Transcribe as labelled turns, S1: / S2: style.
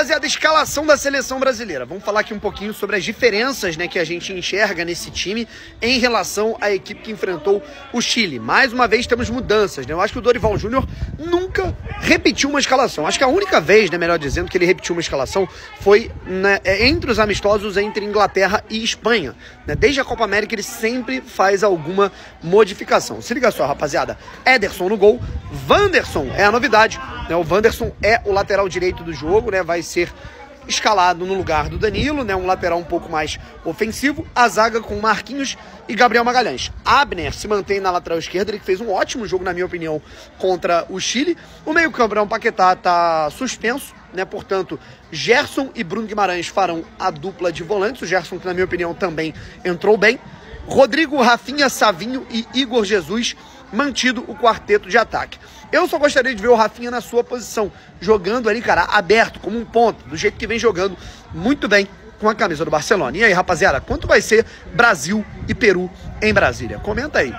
S1: rapaziada, escalação da seleção brasileira. Vamos falar aqui um pouquinho sobre as diferenças né, que a gente enxerga nesse time em relação à equipe que enfrentou o Chile. Mais uma vez temos mudanças, né? Eu acho que o Dorival Júnior nunca repetiu uma escalação. Acho que a única vez, né, melhor dizendo, que ele repetiu uma escalação foi né, entre os amistosos entre Inglaterra e Espanha. Né? Desde a Copa América ele sempre faz alguma modificação. Se liga só, rapaziada. Ederson no gol, Wanderson é a novidade. Né? O Wanderson é o lateral direito do jogo, né? Vai ser escalado no lugar do Danilo, né? Um lateral um pouco mais ofensivo. A zaga com Marquinhos e Gabriel Magalhães. Abner se mantém na lateral esquerda, ele fez um ótimo jogo, na minha opinião, contra o Chile. O meio-campo, o Paquetá tá suspenso, né? Portanto, Gerson e Bruno Guimarães farão a dupla de volantes. O Gerson, que na minha opinião também entrou bem. Rodrigo, Rafinha, Savinho e Igor Jesus mantido o quarteto de ataque. Eu só gostaria de ver o Rafinha na sua posição, jogando ali, cara, aberto, como um ponto, do jeito que vem jogando muito bem com a camisa do Barcelona. E aí, rapaziada, quanto vai ser Brasil e Peru em Brasília? Comenta aí.